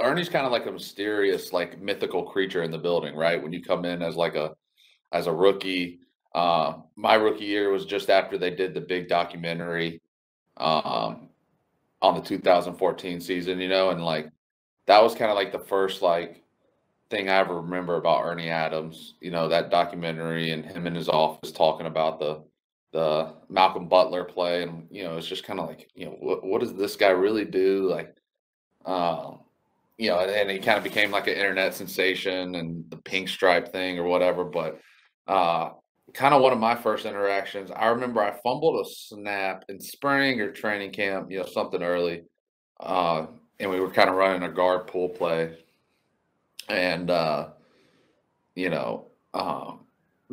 Ernie's kind of like a mysterious, like mythical creature in the building, right? When you come in as like a as a rookie, uh, my rookie year was just after they did the big documentary um, on the 2014 season, you know, and like that was kind of like the first like thing I ever remember about Ernie Adams, you know, that documentary and him in his office talking about the the Malcolm Butler play, and you know, it's just kind of like, you know, what what does this guy really do? Like, um, you know, and, he kind of became like an internet sensation and the pink stripe thing or whatever. But uh, kind of one of my first interactions, I remember I fumbled a snap in spring or training camp, you know, something early, uh, and we were kind of running a guard pull play, and uh, you know, um,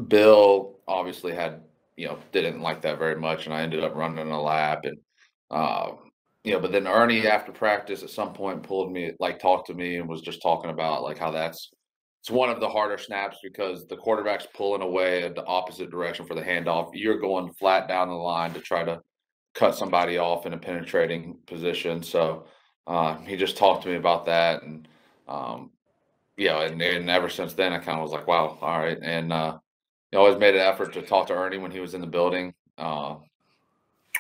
Bill obviously had you know, didn't like that very much, and I ended up running a lap and um, know, but then Ernie after practice at some point pulled me like talked to me and was just talking about like how that's it's one of the harder snaps because the quarterback's pulling away the opposite direction for the handoff. You're going flat down the line to try to cut somebody off in a penetrating position. So uh, he just talked to me about that, and um, yeah, and, and ever since then, I kind of was like, wow, all right, and uh, he always made an effort to talk to Ernie when he was in the building, uh,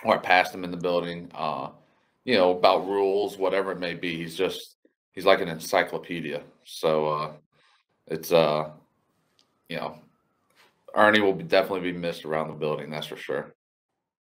or I passed him in the building. Uh, you know about rules, whatever it may be. He's just he's like an encyclopedia. So uh, it's uh, you know, Ernie will be, definitely be missed around the building. That's for sure.